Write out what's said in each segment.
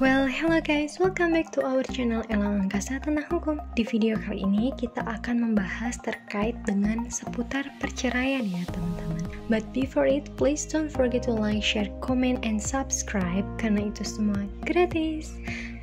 Well, hello guys, welcome back to our channel Elang Angkasa tentang hukum. Di video kali ini kita akan membahas terkait dengan seputar perceraian ya teman-teman. But before it, please don't forget to like, share, comment, and subscribe karena itu semua gratis.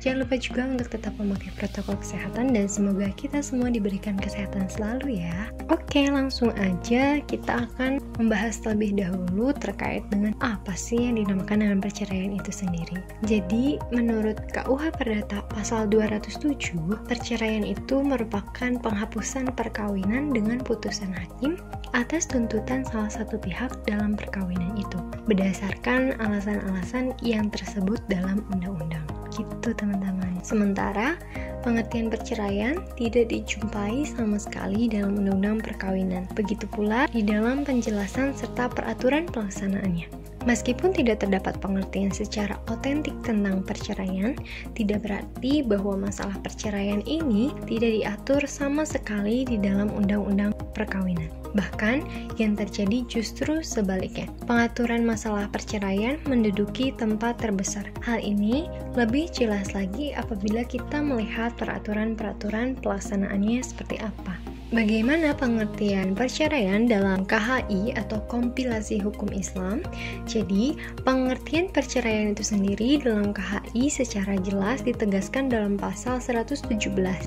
Jangan lupa juga untuk tetap memakai protokol kesehatan dan semoga kita semua diberikan kesehatan selalu ya. Oke, langsung aja kita akan membahas terlebih dahulu terkait dengan apa sih yang dinamakan dengan perceraian itu sendiri. Jadi, menurut KUH Perdata pasal 207, perceraian itu merupakan penghapusan perkawinan dengan putusan hakim atas tuntutan salah satu pihak dalam perkawinan itu berdasarkan alasan-alasan yang tersebut dalam undang-undang gitu teman-teman. Sementara pengertian perceraian tidak dijumpai sama sekali dalam undang-undang perkawinan. Begitu pula di dalam penjelasan serta peraturan pelaksanaannya. Meskipun tidak terdapat pengertian secara otentik tentang perceraian, tidak berarti bahwa masalah perceraian ini tidak diatur sama sekali di dalam undang-undang perkawinan. Bahkan, yang terjadi justru sebaliknya. Pengaturan masalah perceraian menduduki tempat terbesar. Hal ini lebih jelas lagi apabila kita melihat peraturan-peraturan pelaksanaannya seperti apa. Bagaimana pengertian perceraian dalam KHI atau kompilasi hukum Islam? Jadi, pengertian perceraian itu sendiri dalam KHI secara jelas ditegaskan dalam pasal 117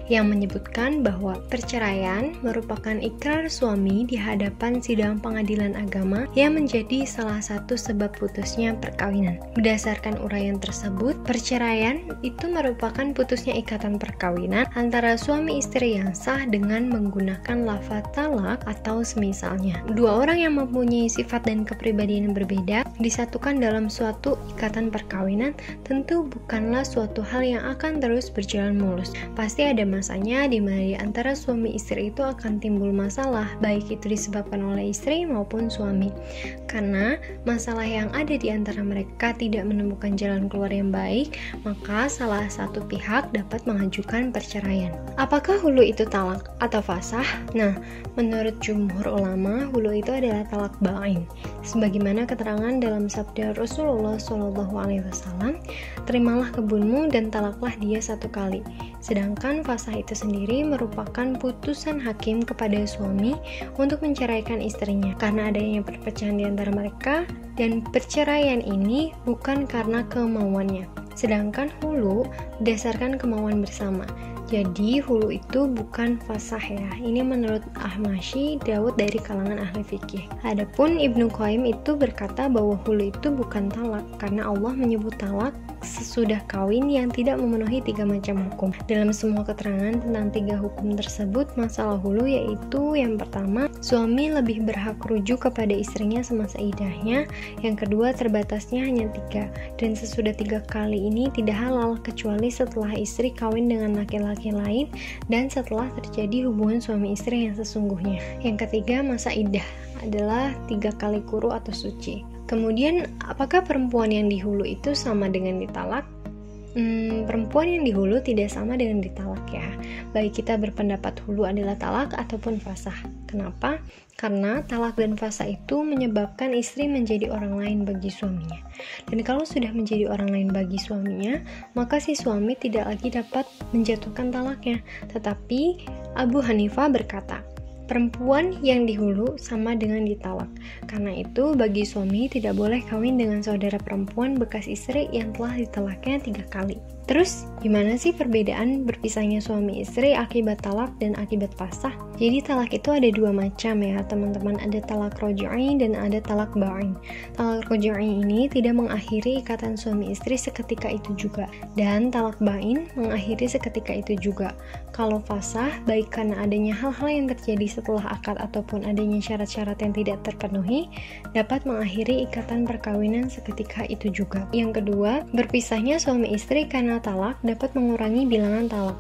yang menyebutkan bahwa perceraian merupakan ikrar suami di hadapan sidang pengadilan agama yang menjadi salah satu sebab putusnya perkawinan. Berdasarkan uraian tersebut, perceraian itu merupakan putusnya ikatan perkawinan antara suami istri yang sah dengan menggunakan menggunakan lafaz talak atau semisalnya. Dua orang yang mempunyai sifat dan kepribadian yang berbeda disatukan dalam suatu ikatan perkawinan tentu bukanlah suatu hal yang akan terus berjalan mulus. Pasti ada masanya di mana di antara suami istri itu akan timbul masalah, baik itu disebabkan oleh istri maupun suami. Karena masalah yang ada di antara mereka tidak menemukan jalan keluar yang baik, maka salah satu pihak dapat mengajukan perceraian. Apakah hulu itu talak atau fasa? Nah, menurut jumhur ulama, hulu itu adalah talak ba'in. Sebagaimana keterangan dalam sabda Rasulullah Shallallahu Alaihi Wasallam, terimalah kebunmu dan talaklah dia satu kali. Sedangkan fasah itu sendiri merupakan putusan hakim kepada suami untuk menceraikan istrinya karena adanya perpecahan di antara mereka dan perceraian ini bukan karena kemauannya. Sedangkan hulu berdasarkan kemauan bersama. Jadi hulu itu bukan fasah ya. Ini menurut Ahmashi Dawud dari kalangan ahli fikih. Adapun Ibnu Qayyim itu berkata bahwa hulu itu bukan talak karena Allah menyebut talak sesudah kawin yang tidak memenuhi tiga macam hukum. Dalam semua keterangan tentang tiga hukum tersebut, masalah hulu yaitu yang pertama, suami lebih berhak rujuk kepada istrinya semasa idahnya, yang kedua terbatasnya hanya tiga, dan sesudah tiga kali ini tidak halal kecuali setelah istri kawin dengan laki-laki lain dan setelah terjadi hubungan suami istri yang sesungguhnya. Yang ketiga, masa idah adalah tiga kali kuru atau suci. Kemudian, apakah perempuan yang dihulu itu sama dengan ditalak? Hmm, perempuan yang dihulu tidak sama dengan ditalak ya. Baik kita berpendapat hulu adalah talak ataupun fasah. Kenapa? Karena talak dan fasah itu menyebabkan istri menjadi orang lain bagi suaminya. Dan kalau sudah menjadi orang lain bagi suaminya, maka si suami tidak lagi dapat menjatuhkan talaknya. Tetapi Abu Hanifah berkata, Perempuan yang dihulu sama dengan ditalak. Karena itu, bagi suami tidak boleh kawin dengan saudara perempuan bekas istri yang telah ditalaknya tiga kali. Terus, gimana sih perbedaan berpisahnya suami istri akibat talak dan akibat pasah? Jadi talak itu ada dua macam ya teman-teman, ada talak roji'i dan ada talak ba'in. Talak roji'i ini tidak mengakhiri ikatan suami istri seketika itu juga, dan talak ba'in mengakhiri seketika itu juga. Kalau fasah, baik karena adanya hal-hal yang terjadi setelah akad ataupun adanya syarat-syarat yang tidak terpenuhi, dapat mengakhiri ikatan perkawinan seketika itu juga. Yang kedua, berpisahnya suami istri karena talak dapat mengurangi bilangan talak.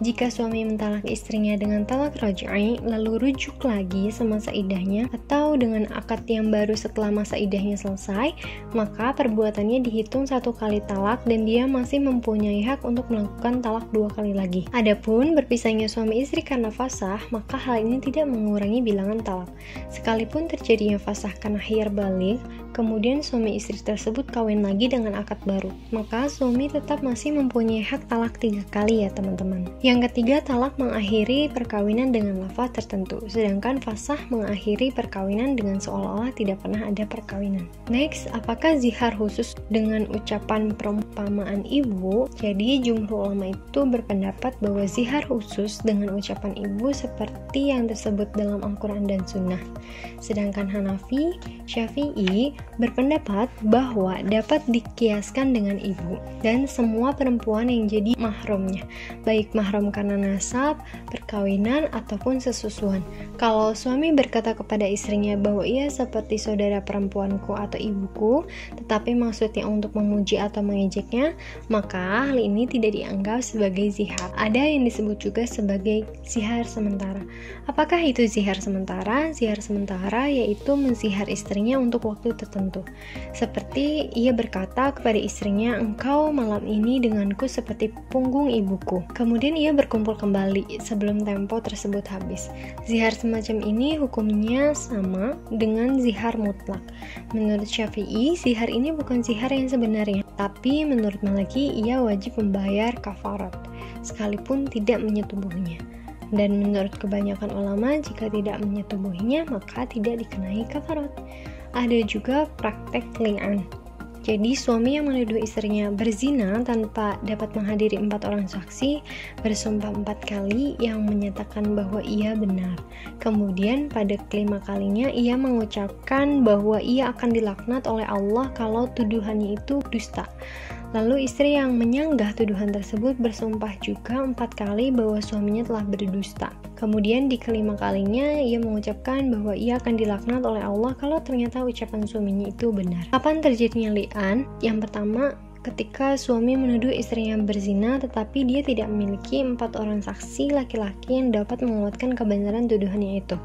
Jika suami mentalak istrinya dengan talak raj'i lalu rujuk lagi semasa idahnya atau dengan akad yang baru setelah masa idahnya selesai, maka perbuatannya dihitung satu kali talak dan dia masih mempunyai hak untuk melakukan talak dua kali lagi. Adapun berpisahnya suami istri karena fasah, maka hal ini tidak mengurangi bilangan talak. Sekalipun terjadinya fasah karena hir balik, kemudian suami istri tersebut kawin lagi dengan akad baru, maka suami tetap masih mempunyai hak talak tiga kali ya teman-teman. Yang ketiga, talak mengakhiri perkawinan dengan lafaz tertentu, sedangkan fasah mengakhiri perkawinan dengan seolah-olah tidak pernah ada perkawinan. Next, apakah zihar khusus dengan ucapan perumpamaan ibu? Jadi, jumhur ulama itu berpendapat bahwa zihar khusus dengan ucapan ibu seperti yang tersebut dalam Al-Quran dan Sunnah. Sedangkan Hanafi, Syafi'i berpendapat bahwa dapat dikiaskan dengan ibu dan semua perempuan yang jadi mahramnya, baik mahram karena nasab, perkawinan, ataupun sesusuan. Kalau suami berkata kepada istrinya bahwa ia seperti saudara perempuanku atau ibuku, tetapi maksudnya untuk memuji atau mengejeknya, maka hal ini tidak dianggap sebagai zihar. Ada yang disebut juga sebagai zihar sementara. Apakah itu zihar sementara? Zihar sementara yaitu menzihar istrinya untuk waktu tertentu. Seperti ia berkata kepada istrinya, "Engkau malam ini denganku seperti punggung ibuku." Kemudian ia berkumpul berkumpul kembali sebelum tempo tersebut habis. Zihar semacam ini hukumnya sama dengan zihar mutlak. Menurut Syafi'i, zihar ini bukan zihar yang sebenarnya, tapi menurut Maliki ia wajib membayar kafarat sekalipun tidak menyetubuhnya. Dan menurut kebanyakan ulama, jika tidak menyetubuhinya maka tidak dikenai kafarat. Ada juga praktek li'an, jadi suami yang menuduh istrinya berzina tanpa dapat menghadiri empat orang saksi bersumpah empat kali yang menyatakan bahwa ia benar. Kemudian pada kelima kalinya ia mengucapkan bahwa ia akan dilaknat oleh Allah kalau tuduhannya itu dusta. Lalu istri yang menyanggah tuduhan tersebut bersumpah juga empat kali bahwa suaminya telah berdusta. Kemudian di kelima kalinya ia mengucapkan bahwa ia akan dilaknat oleh Allah kalau ternyata ucapan suaminya itu benar. Kapan terjadinya li'an? Yang pertama, ketika suami menuduh istrinya berzina tetapi dia tidak memiliki empat orang saksi laki-laki yang dapat menguatkan kebenaran tuduhannya itu.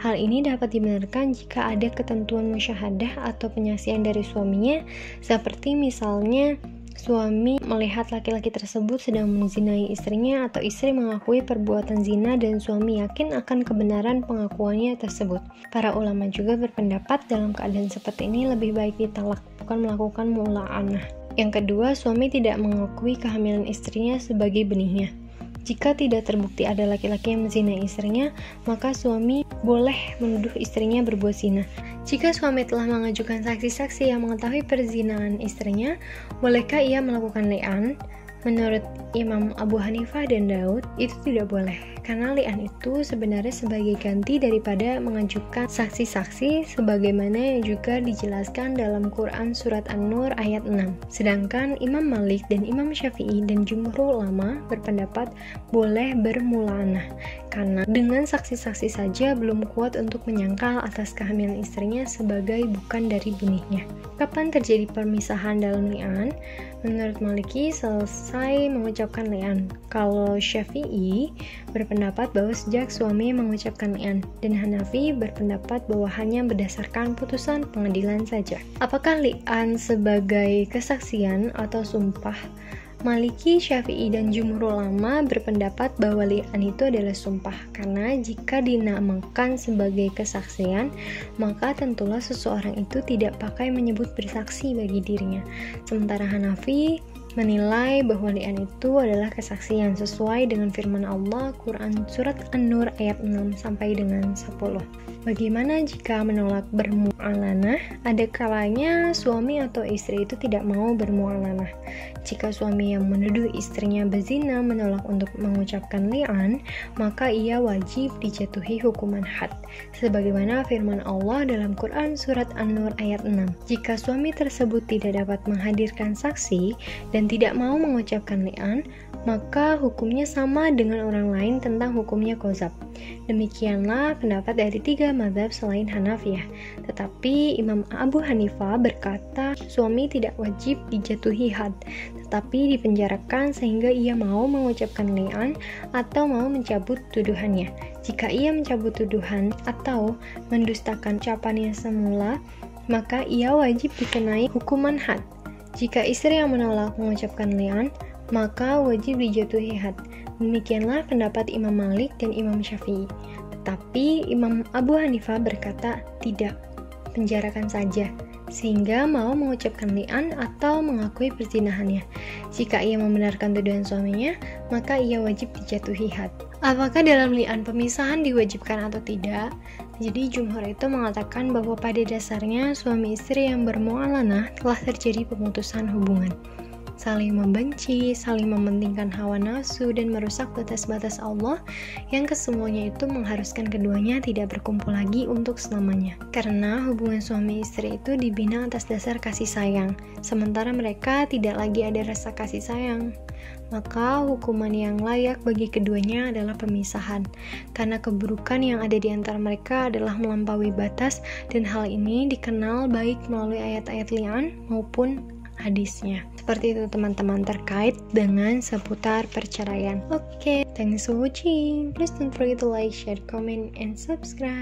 Hal ini dapat dibenarkan jika ada ketentuan musyahadah atau penyaksian dari suaminya seperti misalnya Suami melihat laki-laki tersebut sedang menzinai istrinya atau istri mengakui perbuatan zina dan suami yakin akan kebenaran pengakuannya tersebut. Para ulama juga berpendapat dalam keadaan seperti ini lebih baik ditalak, bukan melakukan mula'anah. Yang kedua, suami tidak mengakui kehamilan istrinya sebagai benihnya. Jika tidak terbukti ada laki-laki yang menzinai istrinya, maka suami boleh menuduh istrinya berbuat zina. Jika suami telah mengajukan saksi-saksi yang mengetahui perzinahan istrinya, bolehkah ia melakukan li'an? Menurut Imam Abu Hanifah dan Daud, itu tidak boleh karena li'an itu sebenarnya sebagai ganti daripada mengajukan saksi-saksi sebagaimana yang juga dijelaskan dalam Quran Surat An-Nur ayat 6. Sedangkan Imam Malik dan Imam Syafi'i dan jumhur ulama berpendapat boleh bermulanah karena dengan saksi-saksi saja belum kuat untuk menyangkal atas kehamilan istrinya sebagai bukan dari benihnya. Kapan terjadi permisahan dalam li'an? Menurut Maliki selesai mengucapkan li'an. Kalau Syafi'i berpendapat bahwa sejak suami mengucapkan li'an dan Hanafi berpendapat bahwa hanya berdasarkan putusan pengadilan saja. Apakah li'an sebagai kesaksian atau sumpah? Maliki, Syafi'i, dan jumhur ulama berpendapat bahwa li'an itu adalah sumpah karena jika dinamakan sebagai kesaksian, maka tentulah seseorang itu tidak pakai menyebut bersaksi bagi dirinya. Sementara Hanafi menilai bahwa li'an itu adalah kesaksian sesuai dengan firman Allah Quran Surat An-Nur ayat 6 sampai dengan 10. Bagaimana jika menolak bermu'alanah? Ada kalanya suami atau istri itu tidak mau bermu'alanah. Jika suami yang menuduh istrinya berzina menolak untuk mengucapkan li'an, maka ia wajib dijatuhi hukuman had. Sebagaimana firman Allah dalam Quran Surat An-Nur ayat 6. Jika suami tersebut tidak dapat menghadirkan saksi dan tidak mau mengucapkan li'an, maka hukumnya sama dengan orang lain tentang hukumnya kozab. Demikianlah pendapat dari tiga madhab selain Hanafiyah. Tetapi Imam Abu Hanifah berkata suami tidak wajib dijatuhi had, tetapi dipenjarakan sehingga ia mau mengucapkan li'an atau mau mencabut tuduhannya. Jika ia mencabut tuduhan atau mendustakan ucapannya semula, maka ia wajib dikenai hukuman had. Jika istri yang menolak mengucapkan li'an, maka wajib dijatuhi had. Demikianlah pendapat Imam Malik dan Imam Syafi'i. Tetapi Imam Abu Hanifah berkata, tidak, penjarakan saja sehingga mau mengucapkan li'an atau mengakui perzinahannya. Jika ia membenarkan tuduhan suaminya, maka ia wajib dijatuhi had. Apakah dalam li'an pemisahan diwajibkan atau tidak? Jadi jumhur itu mengatakan bahwa pada dasarnya suami istri yang bermualanah telah terjadi pemutusan hubungan saling membenci, saling mementingkan hawa nafsu, dan merusak batas-batas Allah yang kesemuanya itu mengharuskan keduanya tidak berkumpul lagi untuk selamanya. Karena hubungan suami istri itu dibina atas dasar kasih sayang, sementara mereka tidak lagi ada rasa kasih sayang. Maka hukuman yang layak bagi keduanya adalah pemisahan, karena keburukan yang ada di antara mereka adalah melampaui batas, dan hal ini dikenal baik melalui ayat-ayat lian maupun hadisnya. Seperti itu teman-teman terkait dengan seputar perceraian. Oke, okay, thanks for watching. Please don't forget to like, share, comment, and subscribe.